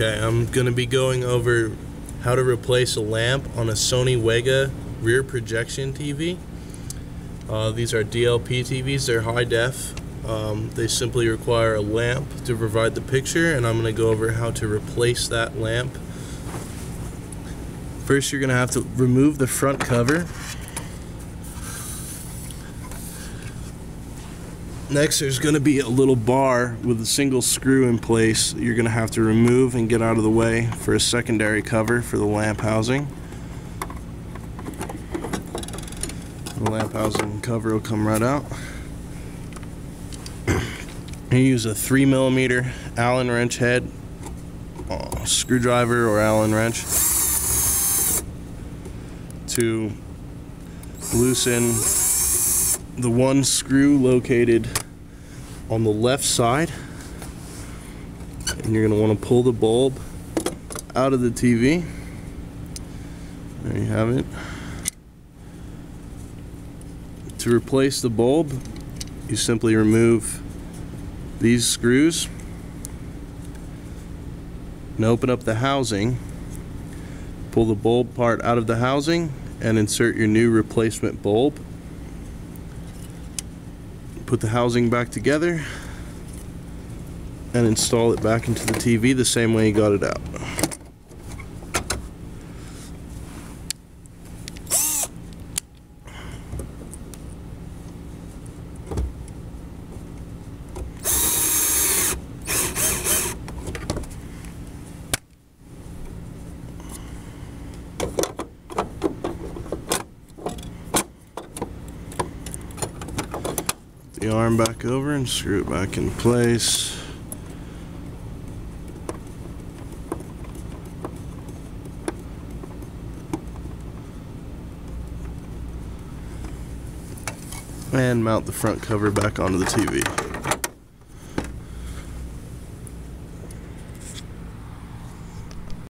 Okay, I'm going to be going over how to replace a lamp on a Sony Wega rear projection TV. Uh, these are DLP TVs, they're high def. Um, they simply require a lamp to provide the picture, and I'm going to go over how to replace that lamp. First, you're going to have to remove the front cover. Next, there's going to be a little bar with a single screw in place you're going to have to remove and get out of the way for a secondary cover for the lamp housing. The lamp housing cover will come right out. You use a 3 millimeter Allen wrench head, uh, screwdriver or Allen wrench to loosen the one screw located on the left side. And you're going to want to pull the bulb out of the TV there you have it. To replace the bulb you simply remove these screws and open up the housing. Pull the bulb part out of the housing and insert your new replacement bulb put the housing back together and install it back into the TV the same way you got it out. The arm back over and screw it back in place. And mount the front cover back onto the TV.